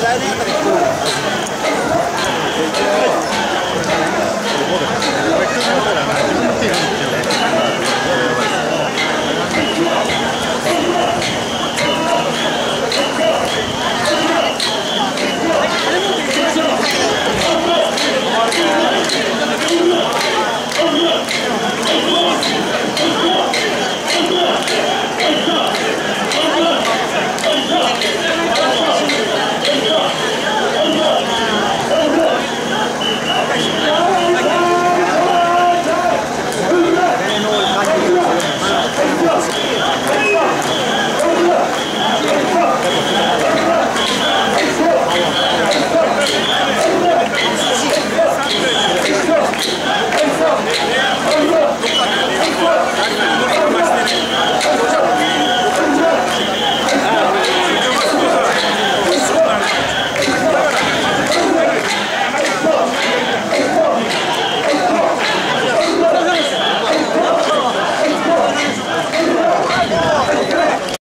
الهلالي قد يكون